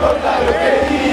voltar, eu queria.